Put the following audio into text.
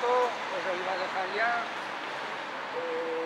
pues lo iba a dejar ya. Eh,